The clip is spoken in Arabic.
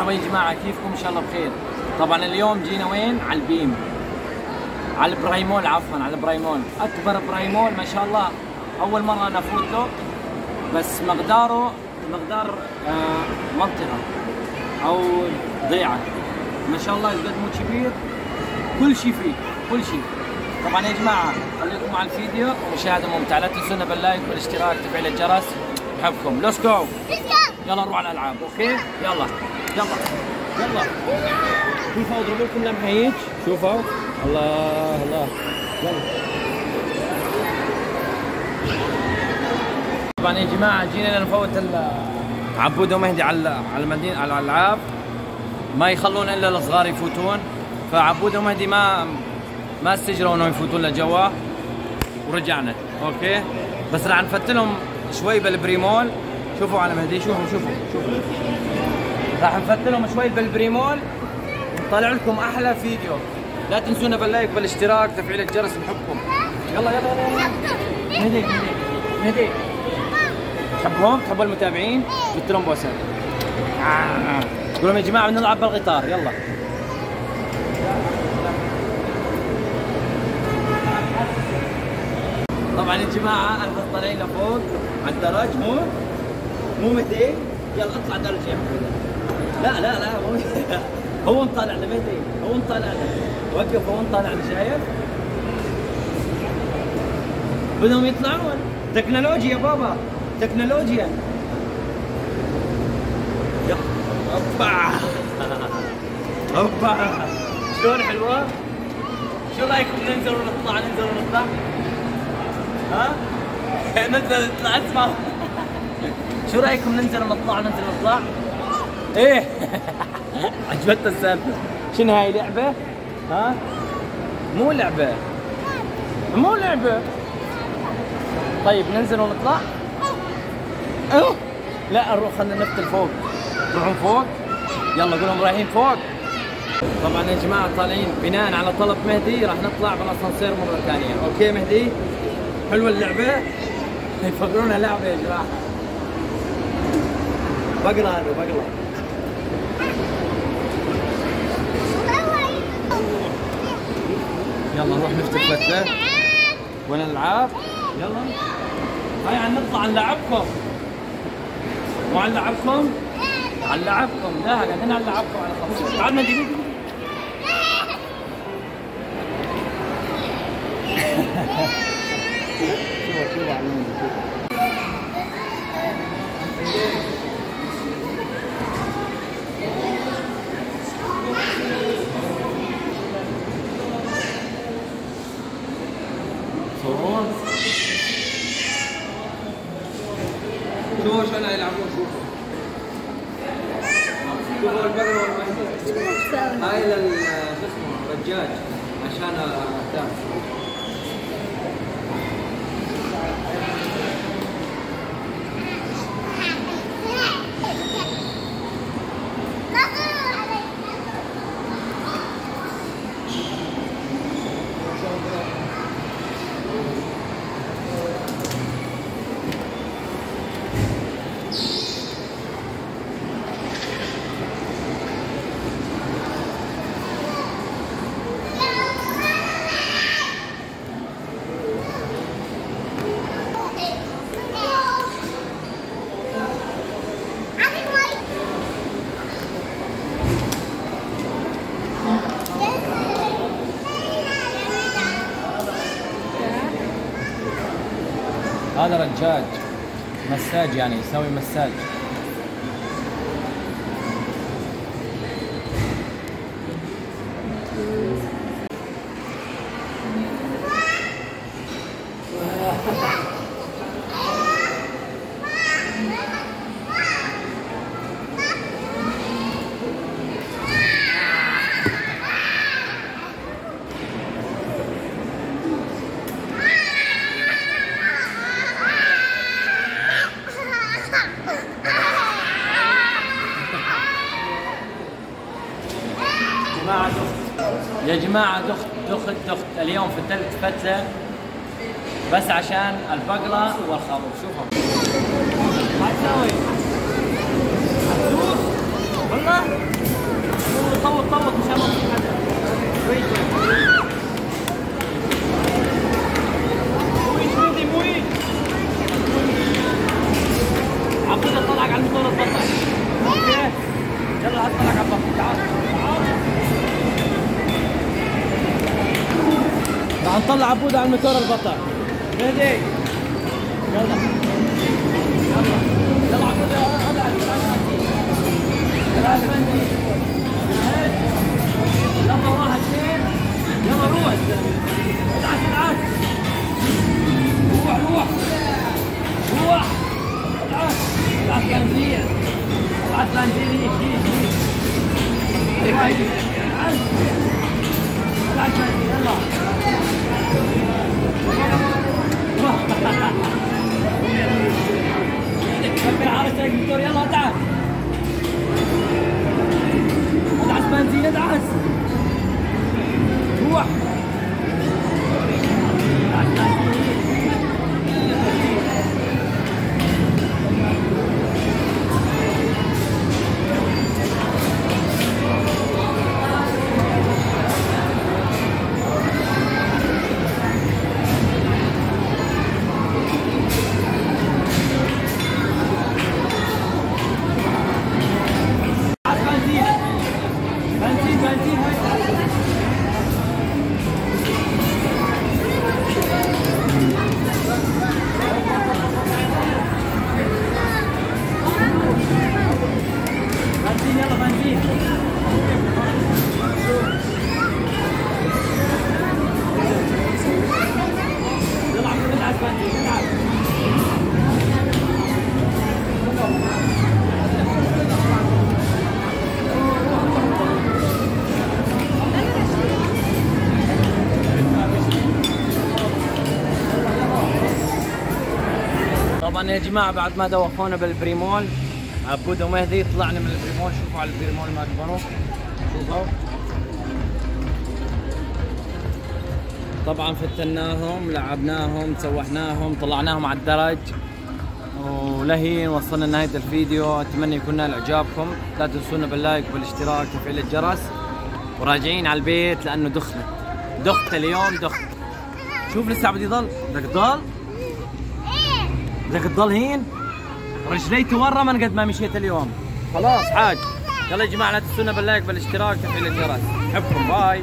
مرحبا يا جماعة كيفكم؟ إن شاء الله بخير. طبعا اليوم جينا وين؟ على البيم. على البرايمول عفوا على البرايمول أكبر برايمول ما شاء الله. أول مرة أنا أفوت له بس مقداره مقدار آه منطقة أو ضيعة. ما شاء الله قد مو كبير. كل شيء فيه كل شيء طبعا يا جماعة خليكم مع الفيديو. ومشاهدة ممتعة لا تنسونا بال like والاشتراك وتفعيل الجرس. بحبكم let's go يلا نروح على الألعاب okay؟ يلا. يلا. يلا. شوفوا اضرب لكم لمحة هيك. شوفوا الله الله. يلا. طبعا يا جماعة جينا نفوت عبود ومهدي على على المدينة على الألعاب. ما يخلون إلا الصغار يفوتون. فعبود ومهدي ما ما استجروا إنهم يفوتون لجوا. ورجعنا. okay؟ بس راح نفتلهم شوي بال Prime Mall. شوفوا على مهدي. شوفوا شوفوا شوفوا. راح نفتلهم شوي بال Prime Mall. ونطلع لكم أحلى فيديو. لا تنسونا بال like بالاشتراك تفعيل الجرس بحبكم. يلا يلا يلا مهدي مهدي تحبهم؟ تحبوا المتابعين؟ قلت لهم بوسة. آه. قول لهم يا جماعة بنلعب بالقطار يلا. طبعا يا جماعة بس طالعين لفوق على الدرج مو؟ مو 200 يلا اطلع درجة. يا محمد لا لا لا هو مطالع ل 200 هو مطالع وقف هو مطالع شايف بدهم يطلعون تكنولوجيا يا بابا تكنولوجيا اوبا اوبا شلون حلوة؟ شو رأيكم ننزل ونطلع ننزل ونطلع؟ ها؟ ننزل نطلع اسمع شو رأيكم ننزل ونطلع ننزل ونطلع؟ إيه. عجبتنا السالفة؟ شنو هاي لعبة؟ ها؟ مو لعبة. مو لعبة. طيب ننزل ونطلع؟ أوه. لا نروح خلينا نفتل فوق. نروحون فوق؟ يلا قولهم رايحين فوق. طبعا يا جماعة طالعين. بناء على طلب مهدي راح نطلع بالأسانسير مرة ثانية. أوكي مهدي؟ حلوة اللعبة. يفكرونا لعبة يا جماعة. بقرأ هذا بقرأ. يلا نروح نفتح فتله ونلعب يلا. هاي عن نطلع نلعبكم مو عن نلعبكم عن نلعبكم لا قاعدين عن نلعبكم على خمسة تعال نجي شوف شوف علمني شوف. 12 أنا هيلعبوها شوفوا البقره والمحمود هاي للشو اسمه عشان اهداف هذا رجاج مساج يعني يسوي مساج. يا جماعة دخت دخت دخت اليوم في ثلث فتلة بس عشان البقرة والخروف شوفهم ما تسوي؟ هتدوس؟ والله طوط طوط ما تصير حدا شوي شوي مويش مودي مويش عبود طلعك على الموتور البطل أوكي يلا هات طلعك على البطل تعال تعال نطلع عبود على الموتور البطل. مهدي يلا. يلا يلا عبود يلا. يلا واحد اثنين يلا روح. ادعس ادعس روح روح. روح. ادعس ادعس بنزين ادعس بنزين طبعا يا جماعة بعد ما دوخونا بال Prime Mall عبود ومهدي طلعنا من ال Prime Mall. شوفوا على ال Prime Mall ما كبروا شوفوا. طبعا فتناهم لعبناهم سوحناهم طلعناهم على الدرج. ولهين وصلنا لنهاية الفيديو. أتمنى يكون نال إعجابكم. لا تنسونا بال like والاشتراك وتفعيل الجرس. وراجعين على البيت لأنه دخلت. دخت اليوم دخت. شوف لسه بدي ضل بدك تضل بدك تضل هين؟ رجلي تورمن قد ما مشيت اليوم. خلاص حاج يلا يا جماعة لا تنسونا بال like بالاشتراك وتفعيل الجرس حبكم bye.